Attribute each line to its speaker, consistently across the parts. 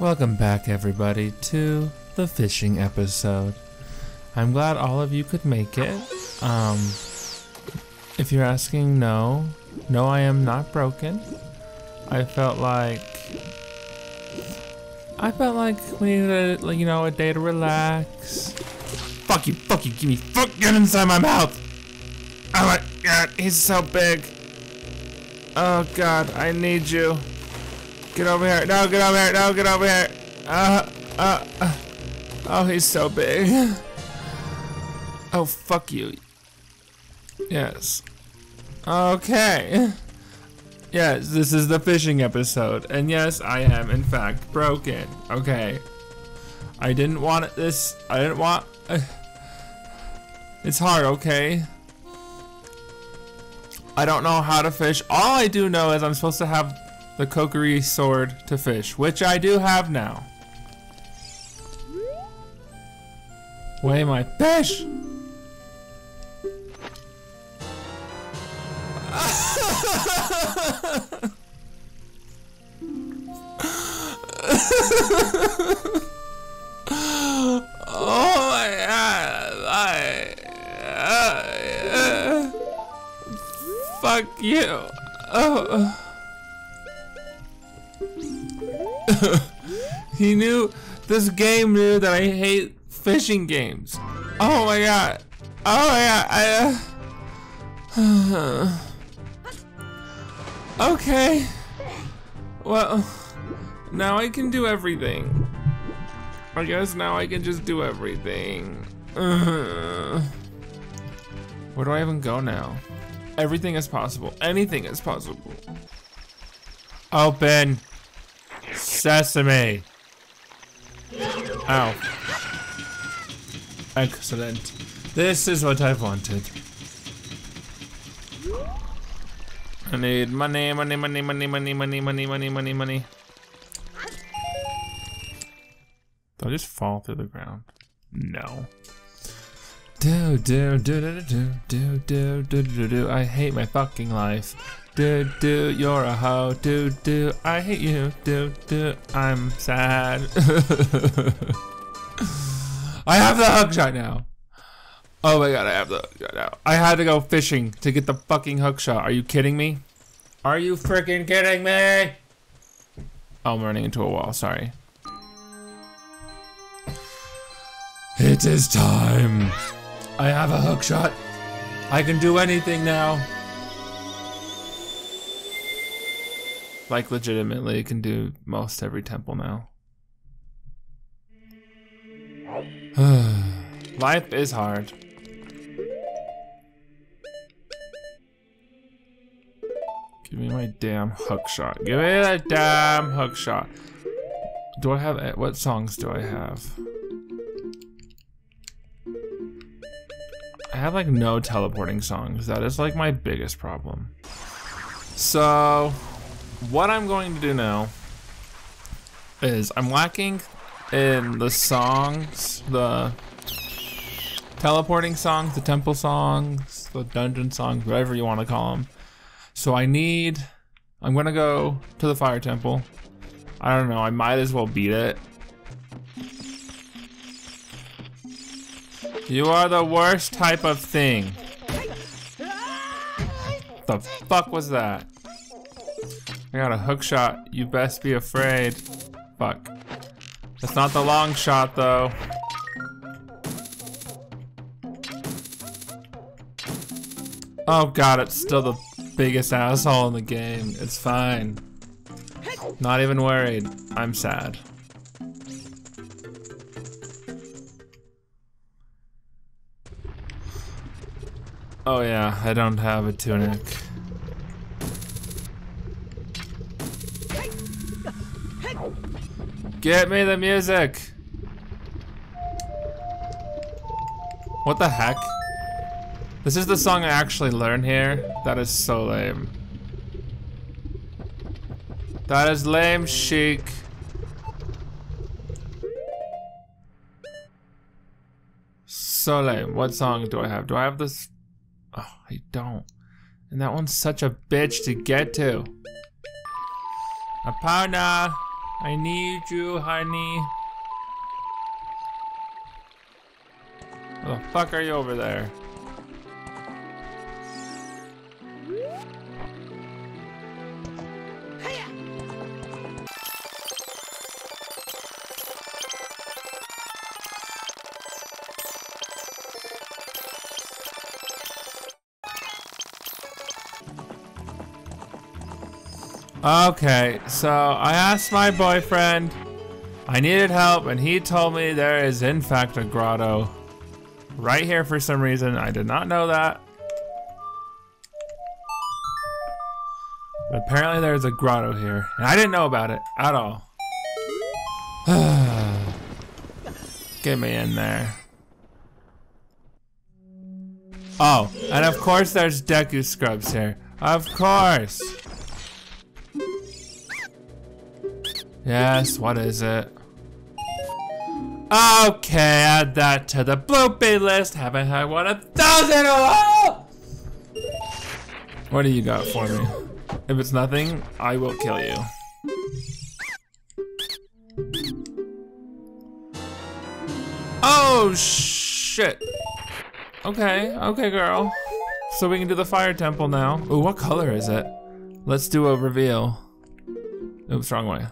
Speaker 1: Welcome back, everybody, to the fishing episode. I'm glad all of you could make it. Um, if you're asking, no, no, I am not broken. I felt like I felt like we needed, a, you know, a day to relax. Fuck you, fuck you, give me, fuck, get inside my mouth. Oh my god, he's so big. Oh god, I need you. Get over here. No, get over here. No, get over here. Uh, uh, uh. Oh, he's so big. Oh, fuck you. Yes. Okay. Yes, this is the fishing episode. And yes, I am in fact broken. Okay. I didn't want this. I didn't want. Uh, it's hard, okay? I don't know how to fish. All I do know is I'm supposed to have the Kokiri sword to fish, which I do have now. Weigh my fish! oh my god! I, uh, fuck you! Oh. he knew this game knew that I hate fishing games. Oh my god! Oh my god! I. Uh, okay. Well, now I can do everything. I guess now I can just do everything. Where do I even go now? Everything is possible. Anything is possible. Open. Sesame. Ow. Excellent. This is what I've wanted. I need money, money, money, money, money, money, money, money, money, money. Did I just fall through the ground? No. Do do do do do do do do do do. I hate my fucking life. Do do, you're a hoe. Do do, I hate you. Do do, I'm sad. I have the hook shot now. Oh my god, I have the hook shot now. I had to go fishing to get the fucking hook shot. Are you kidding me? Are you freaking kidding me? Oh, I'm running into a wall, sorry. It is time. I have a hook shot. I can do anything now. Like legitimately can do most every temple now. Life is hard. Give me my damn hook shot. Give me that damn hook shot. Do I have, what songs do I have? I have like no teleporting songs. That is like my biggest problem. So, what I'm going to do now is I'm lacking in the songs, the teleporting songs, the temple songs, the dungeon songs, whatever you want to call them. So I need, I'm gonna go to the fire temple. I don't know, I might as well beat it. You are the worst type of thing. The fuck was that? I got a hook shot. You best be afraid. Fuck. That's not the long shot though. Oh god, it's still the biggest asshole in the game. It's fine. Not even worried. I'm sad. Oh yeah, I don't have a tunic. Get me the music! What the heck? This is the song I actually learned here? That is so lame. That is lame, chic. So lame. What song do I have? Do I have this? I don't. And that one's such a bitch to get to. Epona! I need you, honey. Where the fuck are you over there? Okay, so I asked my boyfriend. I needed help, and he told me there is, in fact, a grotto right here for some reason. I did not know that. But apparently, there's a grotto here, and I didn't know about it at all. Get me in there. Oh, and of course, there's Deku Scrubs here. Of course. Yes, what is it? Okay, add that to the bloopy list. Haven't had one a while! What do you got for me? If it's nothing, I will kill you. Oh, shit. Okay, okay, girl. So we can do the fire temple now. Ooh, what color is it? Let's do a reveal. Oops, wrong way.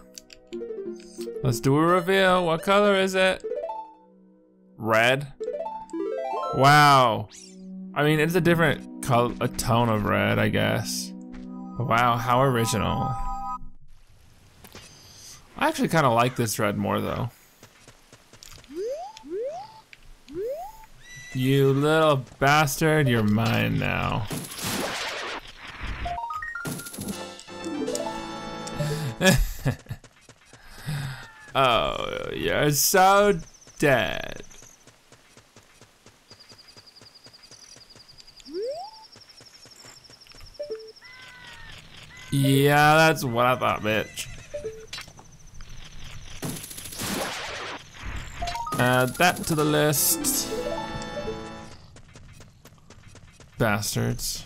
Speaker 1: Let's do a reveal. What color is it? Red. Wow. I mean, it's a different color, a tone of red, I guess. But wow, how original. I actually kind of like this red more, though. You little bastard, you're mine now. Oh, you're so dead. Yeah, that's what I thought, bitch. Add that to the list. Bastards.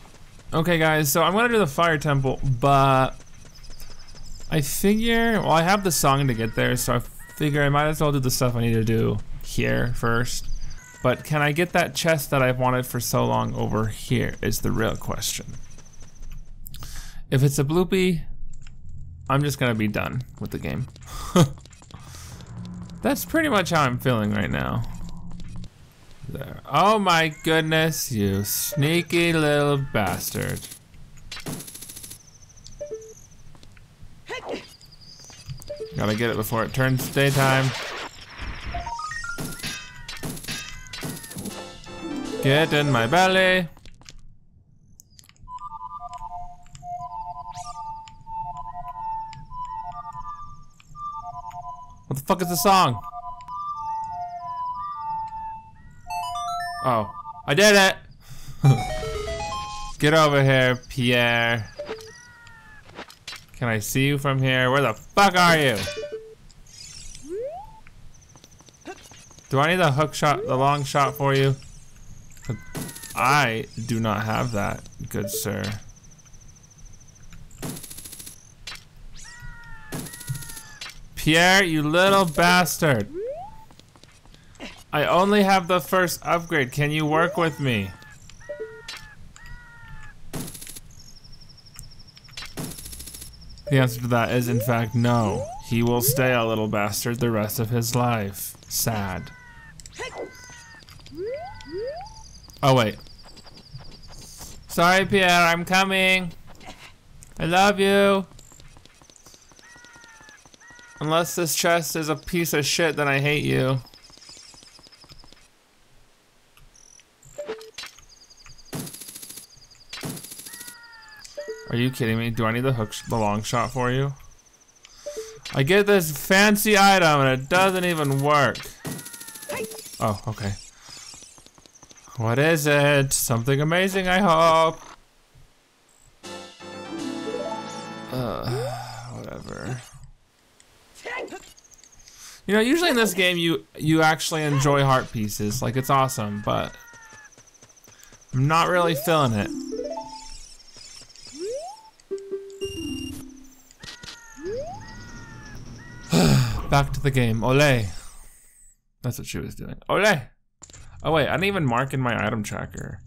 Speaker 1: Okay, guys, so I'm gonna do the fire temple, but I figure, well, I have the song to get there, so I figure I might as well do the stuff I need to do here first. But can I get that chest that I've wanted for so long over here is the real question. If it's a bloopy, I'm just gonna be done with the game. That's pretty much how I'm feeling right now. There. Oh my goodness, you sneaky little bastard. Gotta get it before it turns daytime. Get in my belly. What the fuck is the song? Oh, I did it! Get over here, Pierre. Can I see you from here? Where the fuck are you? Do I need the hook shot, the long shot for you? I do not have that, good sir. Pierre, you little bastard. I only have the first upgrade. Can you work with me? The answer to that is, in fact, no. He will stay a little bastard the rest of his life. Sad. Oh, wait. Sorry, Pierre, I'm coming. I love you. Unless this chest is a piece of shit, then I hate you. Are you kidding me? Do I need the hook, the long shot for you? I get this fancy item and it doesn't even work. Oh, okay. What is it? Something amazing, I hope. Uh, whatever. You know, usually in this game, you you actually enjoy heart pieces. Like, it's awesome, but I'm not really feeling it. Back to the game. Ole. That's what she was doing. Ole. Oh wait, I didn't even mark in my item tracker.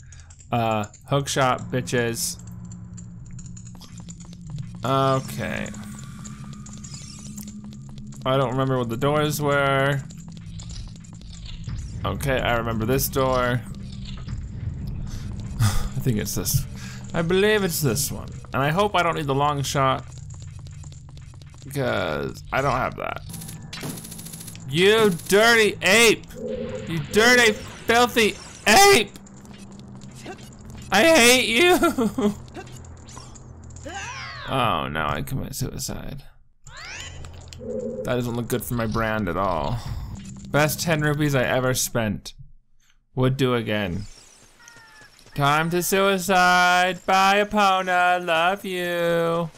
Speaker 1: Uh, hookshot, bitches. Okay. I don't remember what the doors were. Okay, I remember this door. I think it's this. I believe it's this one. And I hope I don't need the long shot. Because I don't have that. You dirty ape! You dirty, filthy ape! I hate you! oh no, I commit suicide. That doesn't look good for my brand at all. Best 10 rupees I ever spent. Would do again. Time to suicide. Bye, Epona. Love you.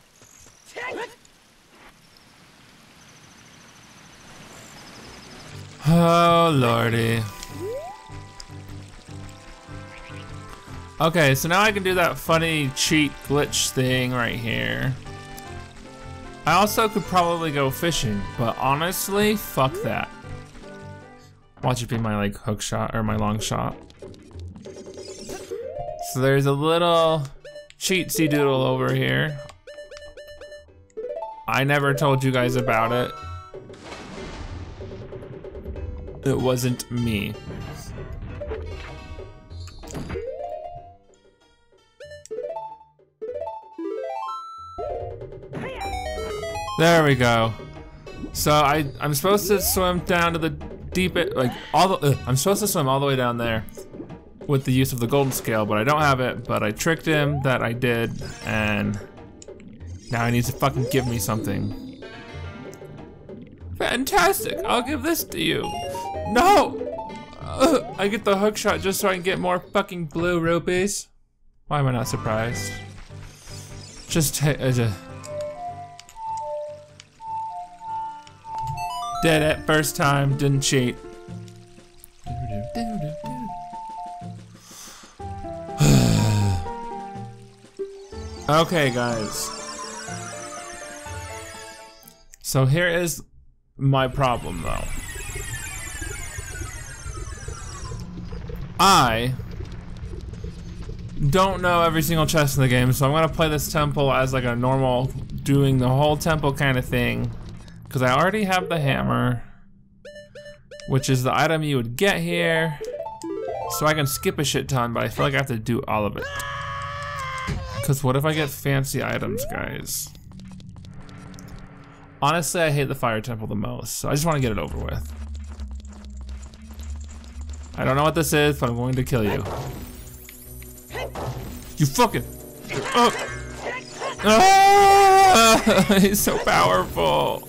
Speaker 1: Oh, lordy. Okay, so now I can do that funny cheat glitch thing right here. I also could probably go fishing, but honestly, fuck that. Watch it be my like hook shot or my long shot. So there's a little cheatsy doodle over here. I never told you guys about it. It wasn't me. There we go. So I, I'm supposed to swim down to the deep, like all the, uh, I'm supposed to swim all the way down there with the use of the golden scale, but I don't have it, but I tricked him that I did, and now he needs to fucking give me something. Fantastic, I'll give this to you. No! Uh, I get the hook shot just so I can get more fucking blue rupees. Why am I not surprised? Just, uh, just Did it first time, didn't cheat. okay, guys. So here is my problem, though. I don't know every single chest in the game, so I'm gonna play this temple as like a normal, doing the whole temple kind of thing. Because I already have the hammer, which is the item you would get here. So I can skip a shit ton, but I feel like I have to do all of it. Because what if I get fancy items, guys? Honestly, I hate the fire temple the most, so I just want to get it over with. I don't know what this is, but I'm going to kill you. You fucking... Oh! Ah! He's so powerful.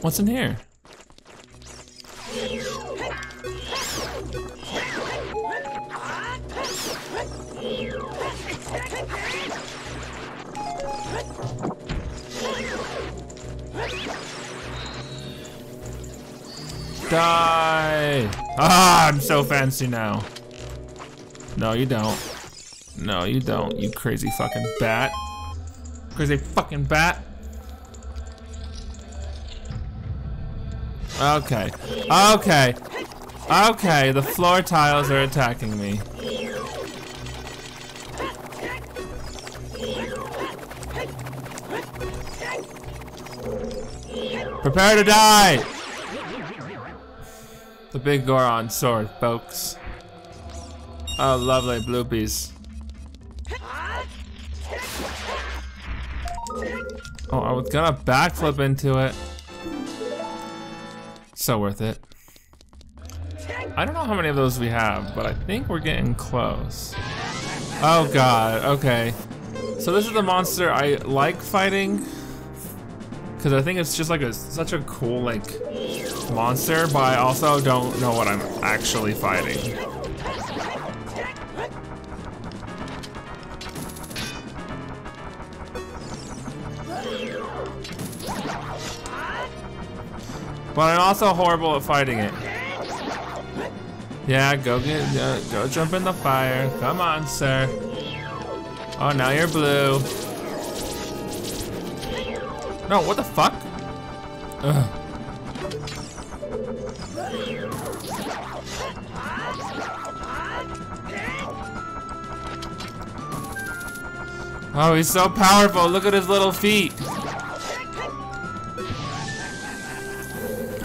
Speaker 1: What's in here? Die! Ah, I'm so fancy now. No, you don't. No, you don't, you crazy fucking bat. Crazy fucking bat. Okay. Okay. Okay, the floor tiles are attacking me. Prepare to die! The big Goron sword, folks. Oh, lovely bloopies. Oh, I was gonna backflip into it. So worth it. I don't know how many of those we have, but I think we're getting close. Oh god, okay. So this is the monster I like fighting. Cause I think it's just like a such a cool like monster, but I also don't know what I'm actually fighting. But I'm also horrible at fighting it. Yeah, go get, uh, go jump in the fire. Come on, sir. Oh, now you're blue. No, what the fuck? Ugh. Oh, he's so powerful. Look at his little feet.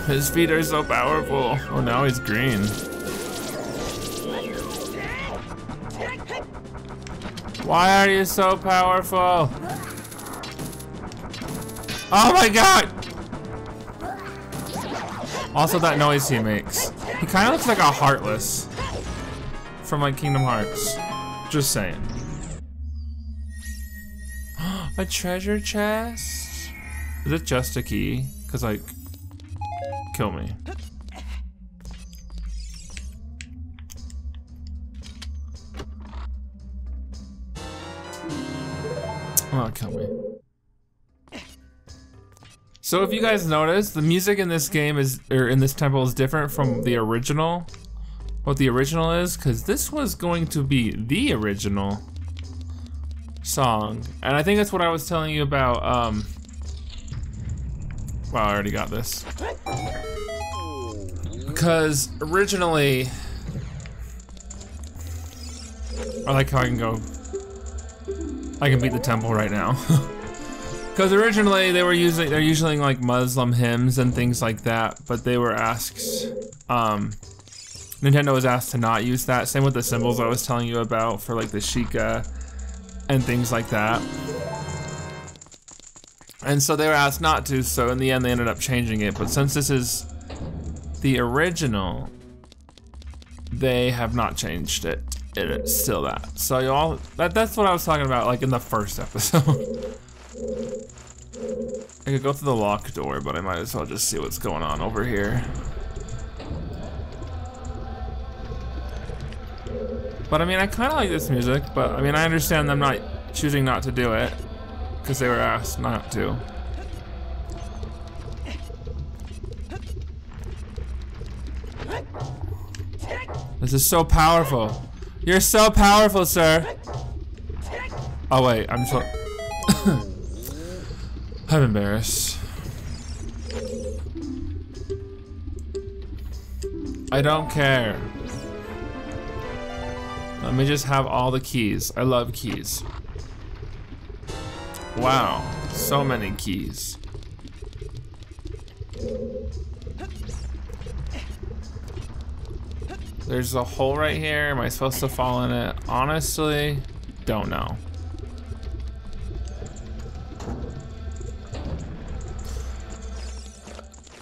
Speaker 1: His feet are so powerful. Oh, now he's green. Why are you so powerful? Oh my god! Also, that noise he makes. He kind of looks like a Heartless from like Kingdom Hearts. Just saying. Treasure chest? Is it just a key? Cause like, kill me. Oh, kill me. So if you guys notice, the music in this game is, or in this temple is different from the original. What the original is, because this was going to be the original song. And I think that's what I was telling you about, um, wow, I already got this. Because originally, I like how I can go, I can beat the temple right now. Because originally they were using, they're usually like Muslim hymns and things like that, but they were asked, um, Nintendo was asked to not use that. Same with the symbols I was telling you about for like the Sheikah and things like that. And so they were asked not to, so in the end they ended up changing it. But since this is the original, they have not changed it. It's still that. So y'all, that, that's what I was talking about like in the first episode. I could go through the locked door, but I might as well just see what's going on over here. But I mean, I kind of like this music, but I mean, I understand them not choosing not to do it because they were asked not to. This is so powerful. You're so powerful, sir. Oh wait, I'm so. I'm embarrassed. I don't care. Let me just have all the keys. I love keys. Wow, so many keys. There's a hole right here. Am I supposed to fall in it? Honestly, don't know.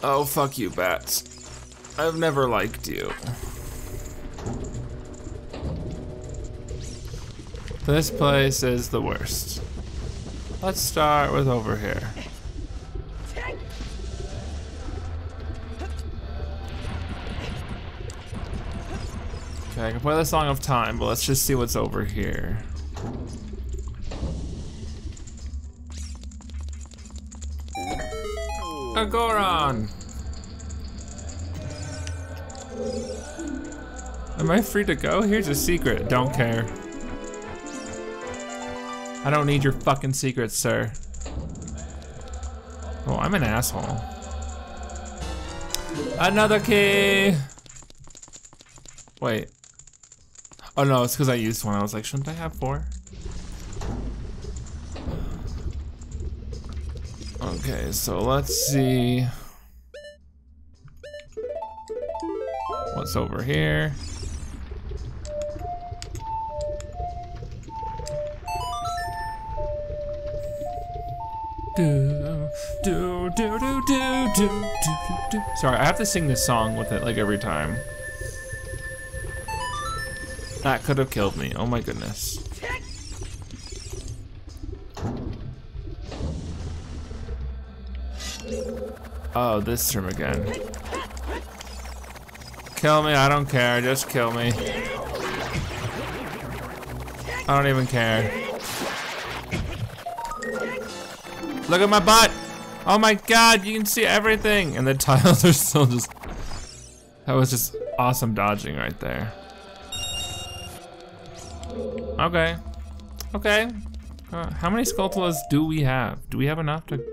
Speaker 1: Oh, fuck you, bats. I've never liked you. This place is the worst. Let's start with over here. Okay, I can play the Song of Time, but let's just see what's over here. A Goron! Am I free to go? Here's a secret. Don't care. I don't need your fucking secrets, sir. Oh, I'm an asshole. Another key! Wait. Oh no, it's because I used one. I was like, shouldn't I have four? Okay, so let's see. What's over here? Do, do, do, do, do, do, do. Sorry, I have to sing this song with it like every time. That could have killed me. Oh my goodness. Oh, this room again. Kill me, I don't care. Just kill me. I don't even care. Look at my butt. Oh my god, you can see everything. And the tiles are still just... That was just awesome dodging right there. Okay. Okay. Uh, how many Skulltulas do we have? Do we have enough to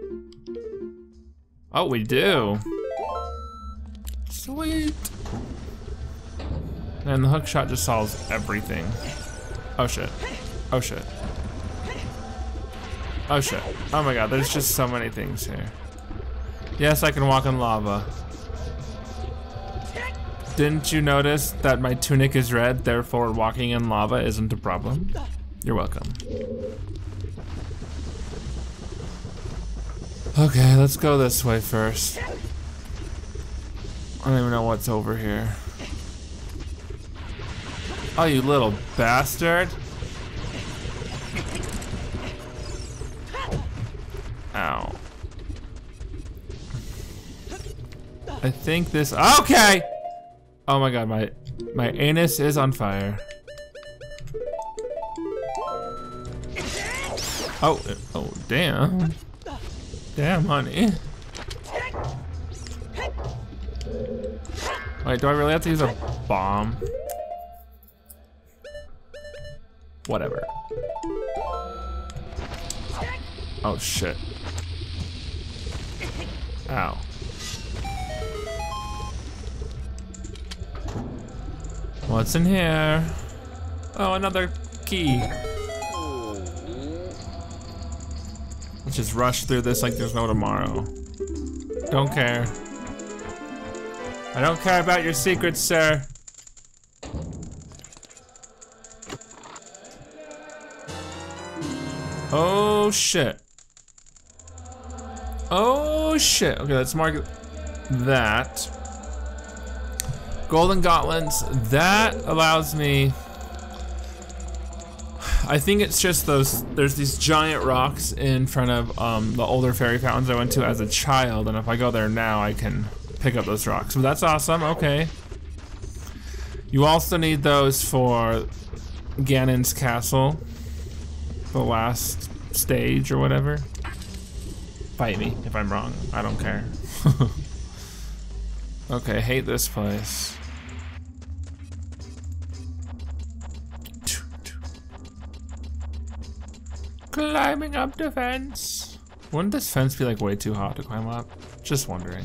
Speaker 1: Oh, we do. Sweet. And the hook shot just solves everything. Oh shit. Oh shit. Oh shit. Oh my god, there's just so many things here. Yes, I can walk in lava. Didn't you notice that my tunic is red, therefore walking in lava isn't a problem? You're welcome. Okay, let's go this way first. I don't even know what's over here. Oh, you little bastard. Ow. I think this, okay! Oh my god, my, my anus is on fire. Oh, oh, damn. Damn, honey. Wait, do I really have to use a bomb? Whatever. Oh, shit. Ow. What's in here? Oh, another key. Let's just rush through this like there's no tomorrow. Don't care. I don't care about your secrets, sir. Oh shit. Oh shit. Okay, let's mark that. Golden gauntlets. That allows me I think it's just those, there's these giant rocks in front of um, the older fairy fountains I went to as a child, and if I go there now, I can pick up those rocks. So that's awesome, okay. You also need those for Ganon's castle, the last stage or whatever. Fight me if I'm wrong, I don't care. okay, hate this place. Climbing up the fence. Wouldn't this fence be like way too hot to climb up? Just wondering.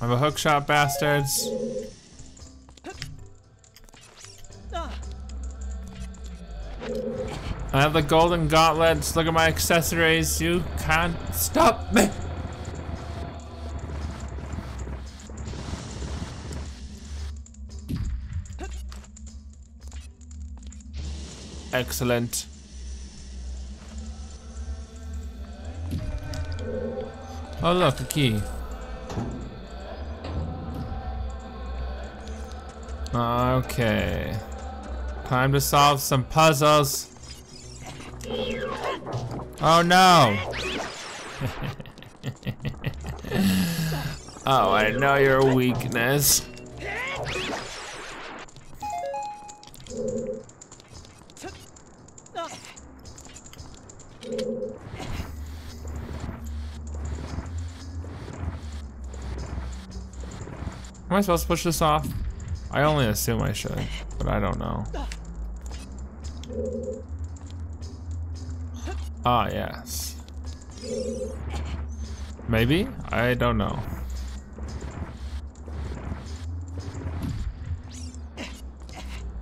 Speaker 1: I have a hook shot, bastards. I have the golden gauntlets. Look at my accessories. You can't stop me. Excellent. Oh look, a key. Okay. Time to solve some puzzles. Oh no! oh, I know your weakness. Am I supposed to push this off? I only assume I should, but I don't know. Ah, yes. Maybe? I don't know.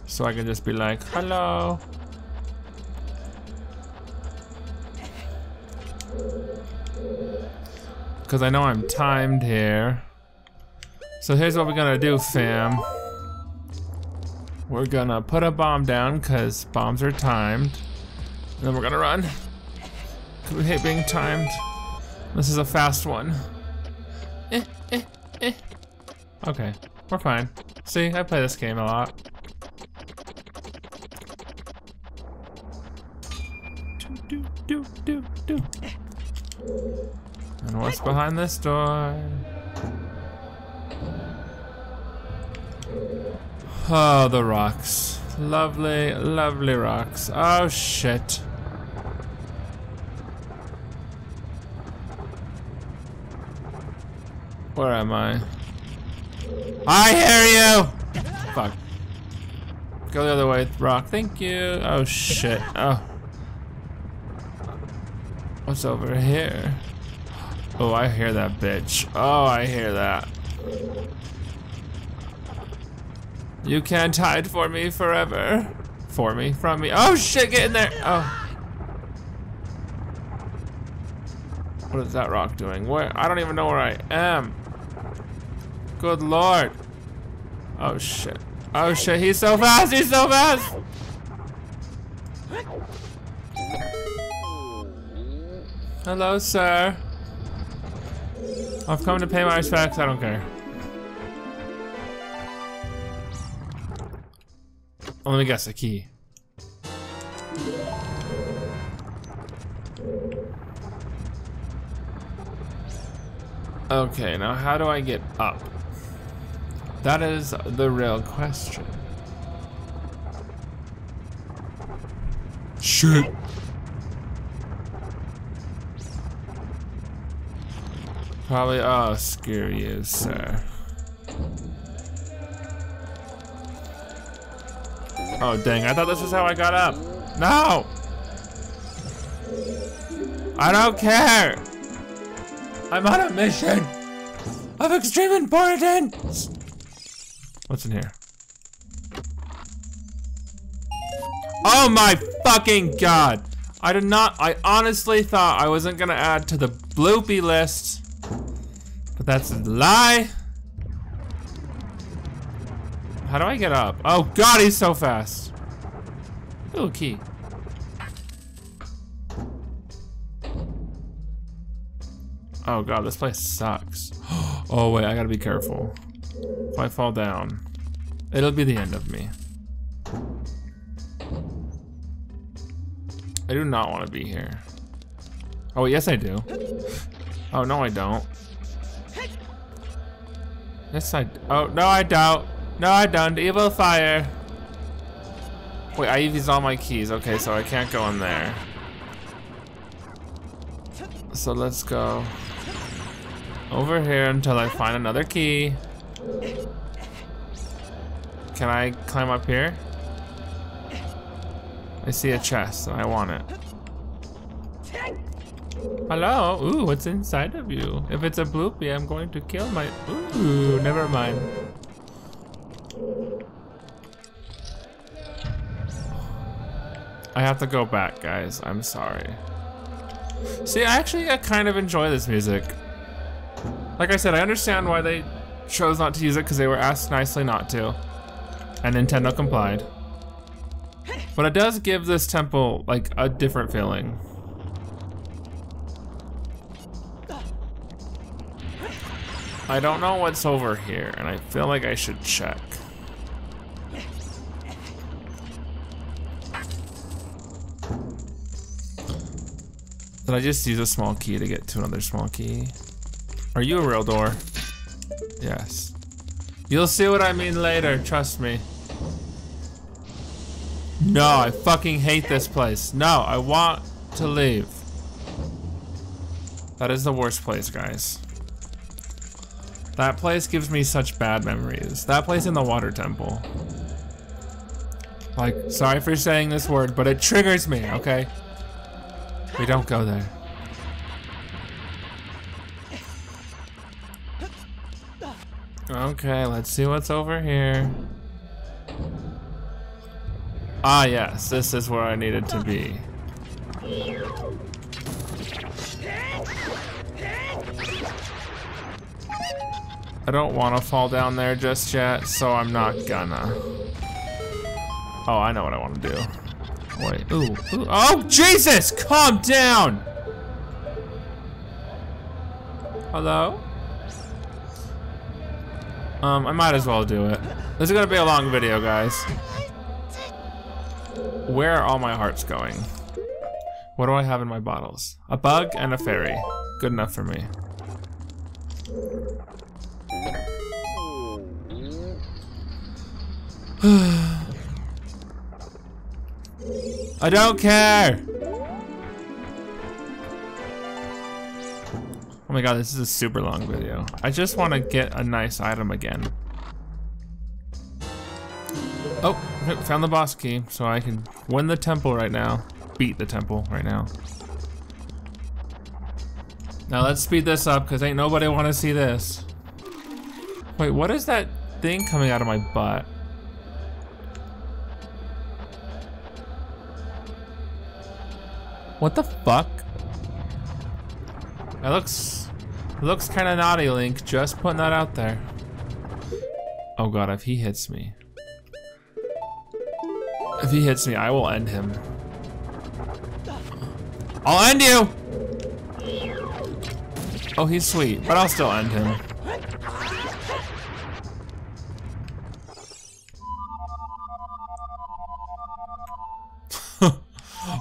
Speaker 1: So I can just be like, hello. Because I know I'm timed here. So here's what we're gonna do, fam. We're gonna put a bomb down because bombs are timed. And then we're gonna run. We hate being timed. This is a fast one. Eh, eh, eh. Okay, we're fine. See, I play this game a lot. Do, do, do, do, And what's behind this door? Oh, the rocks. Lovely, lovely rocks. Oh, shit. Where am I? I hear you! Fuck. Go the other way, rock. Thank you. Oh shit. Oh. What's over here? Oh, I hear that bitch. Oh, I hear that. You can't hide for me forever. For me, from me. Oh shit, get in there. Oh. What is that rock doing? Where? I don't even know where I am. Good lord. Oh shit. Oh shit, he's so fast, he's so fast! Hello, sir. I've come to pay my respects, I don't care. Oh, let me guess, a key. Okay, now how do I get up? That is the real question. Shit. Probably, oh, screw you, sir. Oh, dang, I thought this was how I got up. No! I don't care! I'm on a mission of extreme importance! What's in here? Oh my fucking god! I did not, I honestly thought I wasn't gonna add to the bloopy list. But that's a lie. How do I get up? Oh god, he's so fast. Ooh, key. Oh god, this place sucks. Oh wait, I gotta be careful. If I fall down, it'll be the end of me. I do not want to be here. Oh, yes I do. Oh, no I don't. Yes I, oh, no I don't. No I don't, evil fire. Wait, I used all my keys. Okay, so I can't go in there. So let's go over here until I find another key. Can I climb up here? I see a chest and I want it. Hello? Ooh, what's inside of you? If it's a bloopy, I'm going to kill my... Ooh, never mind. I have to go back, guys. I'm sorry. See, I actually I kind of enjoy this music. Like I said, I understand why they chose not to use it because they were asked nicely not to. And Nintendo complied. But it does give this temple like a different feeling. I don't know what's over here and I feel like I should check. Did I just use a small key to get to another small key? Are you a real door? Yes. You'll see what I mean later, trust me. No, I fucking hate this place. No, I want to leave. That is the worst place, guys. That place gives me such bad memories. That place in the water temple. Like, sorry for saying this word, but it triggers me, okay? We don't go there. Okay, let's see what's over here. Ah, yes, this is where I needed to be. I don't want to fall down there just yet, so I'm not gonna. Oh, I know what I want to do. Wait, ooh, ooh, oh, Jesus, calm down! Hello? Um, I might as well do it. This is gonna be a long video, guys. Where are all my hearts going? What do I have in my bottles? A bug and a fairy. Good enough for me. I don't care! Oh my god, this is a super long video. I just want to get a nice item again. Oh, found the boss key, so I can win the temple right now. Beat the temple right now. Now let's speed this up, because ain't nobody want to see this. Wait, what is that thing coming out of my butt? What the fuck? That looks, looks kind of naughty, Link. Just putting that out there. Oh god, if he hits me. If he hits me, I will end him. I'll end you! Oh, he's sweet, but I'll still end him.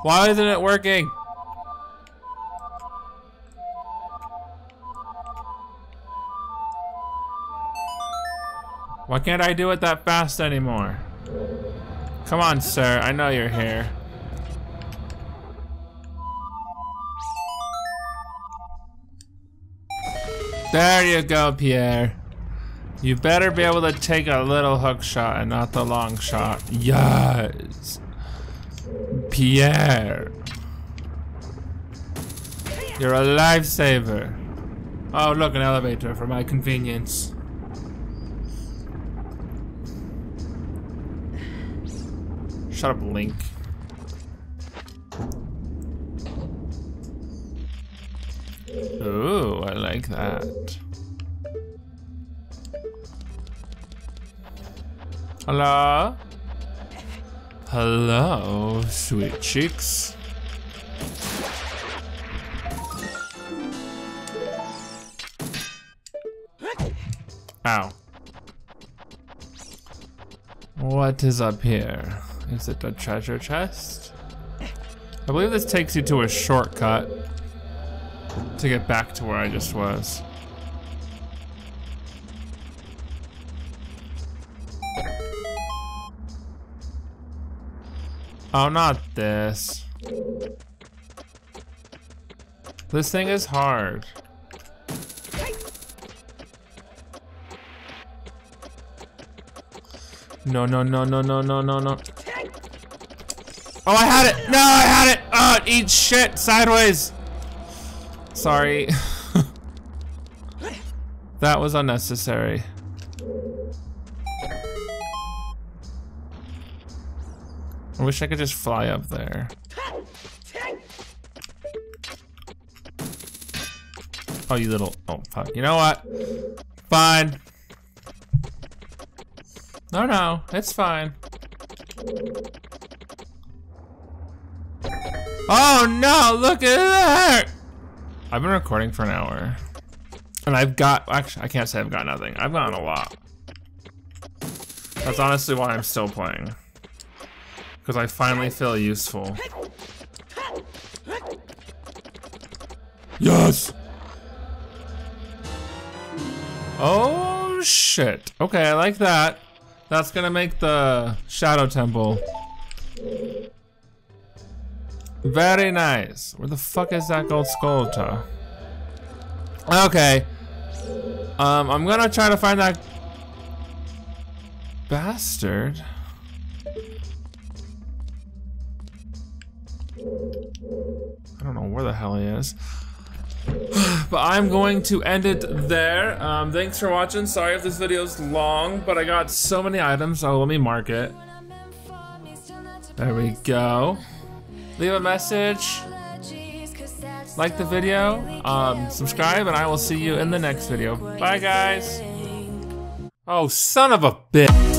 Speaker 1: Why isn't it working? Why can't I do it that fast anymore? Come on, sir. I know you're here. There you go, Pierre. You better be able to take a little hook shot and not the long shot. Yes. Pierre. You're a lifesaver. Oh, look, an elevator for my convenience. Shut up, Link. Ooh, I like that. Hello? Hello, sweet cheeks. Ow. What is up here? Is it a treasure chest? I believe this takes you to a shortcut to get back to where I just was. Oh, not this. This thing is hard. No, no, no, no, no, no, no, no. Oh, I had it! No, I had it! Oh, it eats shit sideways! Sorry. that was unnecessary. Wish I could just fly up there. Oh, you little... Oh, fuck. You know what? Fine. No, no. It's fine. Oh, no! Look at that! I've been recording for an hour. And I've got... Actually, I can't say I've got nothing. I've gotten a lot. That's honestly why I'm still playing. Because I finally feel useful. Yes! Oh, shit. Okay, I like that. That's gonna make the Shadow Temple. Very nice. Where the fuck is that gold Skulltula? Okay. Um, I'm gonna try to find that bastard. Don't know where the hell he is. but I'm going to end it there. Um, thanks for watching. Sorry if this video is long, but I got so many items, so let me mark it. There we go. Leave a message. Like the video. Um, subscribe, and I will see you in the next video. Bye, guys. Oh, son of a bitch.